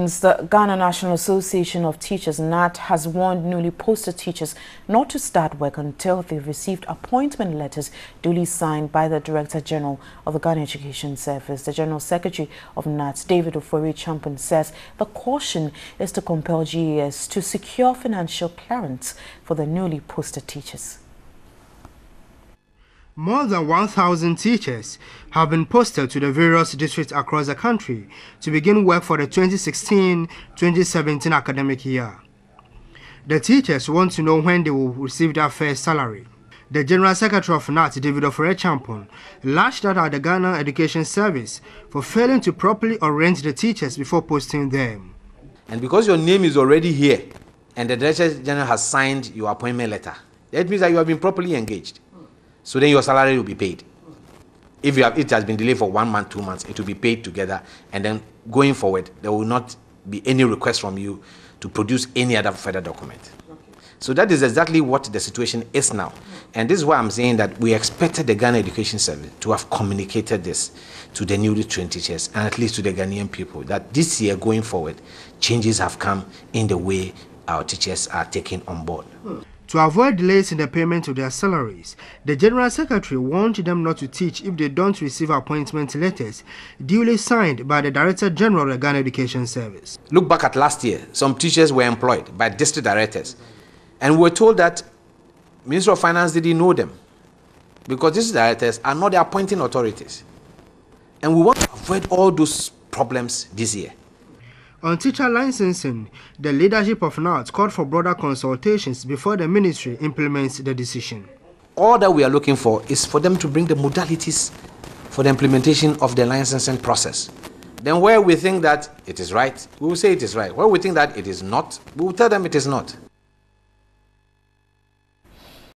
The Ghana National Association of Teachers, GNAT, has warned newly posted teachers not to start work until they've received appointment letters duly signed by the Director General of the Ghana Education Service. The General Secretary of GNAT, David Ofori-Acheampong, says the caution is to compel GES to secure financial clearance for the newly posted teachers. More than 1,000 teachers have been posted to the various districts across the country to begin work for the 2016-2017 academic year. The teachers want to know when they will receive their first salary. The General Secretary of GNAT, David Ofori-Acheampong, lashed out at the Ghana Education Service for failing to properly orient the teachers before posting them. And because your name is already here and the Director General has signed your appointment letter, that means that you have been properly engaged. So then your salary will be paid. If you have, it has been delayed for one month, two months, it will be paid together. And then going forward, there will not be any request from you to produce any other further document. So that is exactly what the situation is now. And this is why I'm saying that we expected the Ghana Education Service to have communicated this to the newly trained teachers and at least to the Ghanaian people that this year going forward, changes have come in the way our teachers are taken on board. To avoid delays in the payment of their salaries, the General Secretary warned them not to teach if they don't receive appointment letters duly signed by the Director General of the Ghana Education Service. Look back at last year, some teachers were employed by district directors, and we were told that Minister of Finance didn't know them because district directors are not the appointing authorities. And we want to avoid all those problems this year. On teacher licensing, the leadership of GNAT called for broader consultations before the ministry implements the decision. All that we are looking for is for them to bring the modalities for the implementation of the licensing process. Then where we think that it is right, we will say it is right. Where we think that it is not, we will tell them it is not.